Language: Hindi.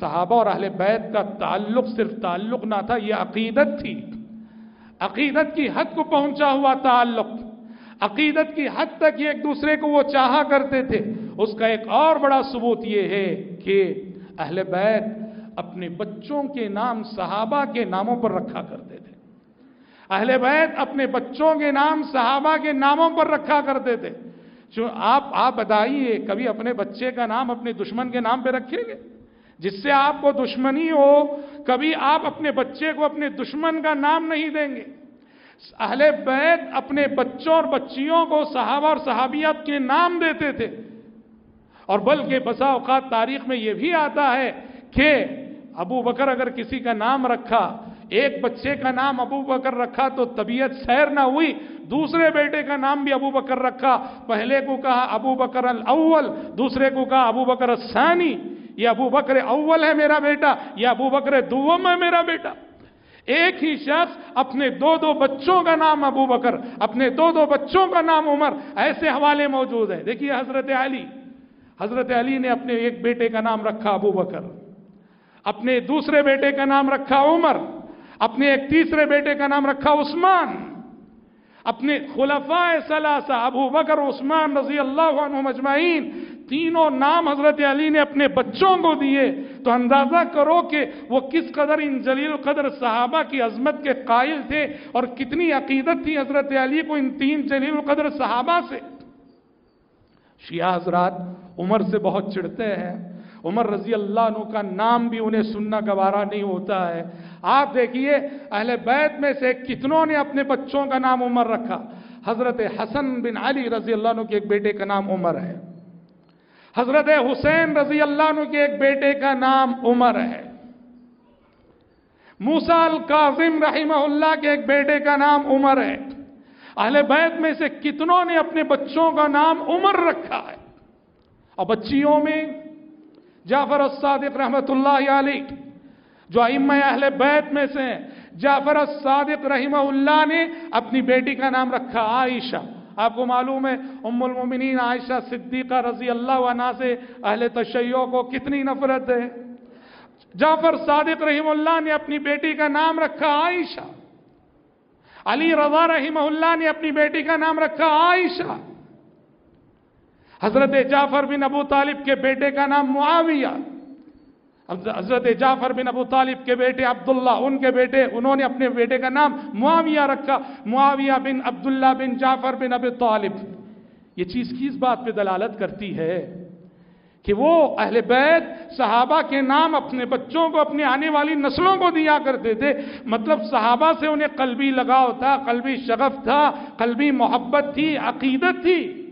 सहाबा और अहले बैत का ताल्लुक सिर्फ़ ताल्लुक ना था यह अकीदत थी। अकीदत की हद को पहुँचा हुआ ताल्लुक। अकीदत की हद तक ये एक दूसरे को वो चाहा करते थे। उसका एक और बड़ा सबूत ये है कि अहले बैत अपने बच्चों के नाम सहाबा के नामों पर रखा करते थे। अहले बैत अपने बच्चों के नाम सहाबा के नामों पर रखा करते थे। जो आप आप बताइए, कभी अपने बच्चे का नाम अपने दुश्मन के नाम पे रखेंगे? जिससे आपको दुश्मनी हो, कभी आप अपने बच्चे को अपने दुश्मन का नाम नहीं देंगे। अहले बैत अपने बच्चों और बच्चियों को सहाबा और सहाबियात के नाम देते थे। और बल्कि बसा अवकात तारीख में यह भी आता है कि अबू बकर अगर किसी का नाम रखा, एक बच्चे का नाम अबू बकर रखा तो तबीयत सैर ना हुई, दूसरे बेटे का नाम भी अबू बकर रखा। पहले को कहा अबू बकर अल अव्वल दूसरे को कहा अबू बकर सानी ये अबू बकर अव्वल है मेरा बेटा, या अबू बकर दुवम है मेरा बेटा। एक ही शख्स, अपने दो दो बच्चों का नाम अबू बकर, अपने दो दो बच्चों का नाम उमर, ऐसे हवाले मौजूद है। देखिए हज़रत अली हज़रत अली ने अपने एक बेटे का नाम रखा अबू बकर, अपने दूसरे बेटे का नाम रखा उमर, अपने एक तीसरे बेटे का नाम रखा उस्मान, अपने खुलफा सलासा अबू बकर, उस्मान रज़ी अल्लाह मजमाइन तीनों नाम हज़रत अली ने अपने बच्चों को दिए तो अंदाज़ा करो कि वो किस कदर इन जलील कदर सहाबा की अजमत के कायल थे और कितनी अकीदत थी हज़रत अली को इन तीन जलील कदर सहाबा से। शिया हजरात उमर से बहुत चिढ़ते हैं। उमर रज़ी अल्लाह का नाम भी उन्हें सुनना गवारा नहीं होता है। आप देखिए, अहले बैत में से कितनों ने अपने बच्चों का नाम उमर रखा। हज़रत हसन बिन अली रज़ी अल्लाह के एक बेटे का नाम उमर है। हज़रत हुसैन रज़ी अल्लाह के एक बेटे का नाम उमर है। मूसाल काजिम रहीमहुल्लाह के एक बेटे का नाम उमर है। अहले बैत में से कितनों ने अपने बच्चों का नाम उमर रखा है? और बच्चियों में जाफ़र सादिक रहमतुल्लाह अलैह, जो अम अहले बैत में से जाफ़र सादिक रहीमहुल्लाह ने अपनी बेटी का नाम रखा आयशा। आपको मालूम है उम्मुलमिन आयशा सिद्दीका रज़ी अल्लाह से अहले तशैयों को कितनी नफरत है। जाफ़र सादिक रहीमुल्लाह ने अपनी बेटी का नाम रखा आयशा। अली रजा रहीमुल्लाह ने अपनी बेटी का नाम रखा आयशा। हज़रत जाफ़र बिन अबू तालिब के बेटे का नाम मुआविया। हज़रत जाफ़र बिन अबू तालिब के बेटे अब्दुल्ला, उनके बेटे, उन्होंने अपने बेटे का नाम मुआविया रखा। मुआविया बिन अब्दुल्ला बिन जाफ़र बिन अबू तालिब। ये चीज़ किस बात पे दलालत करती है? कि वो अहले बैत सहाबा के नाम अपने बच्चों को, अपने आने वाली नस्लों को दिया करते थे। मतलब सहाबा से उन्हें कलबी लगाव था, कलबी शगफ था, कलबी मोहब्बत थी, अकीदत थी।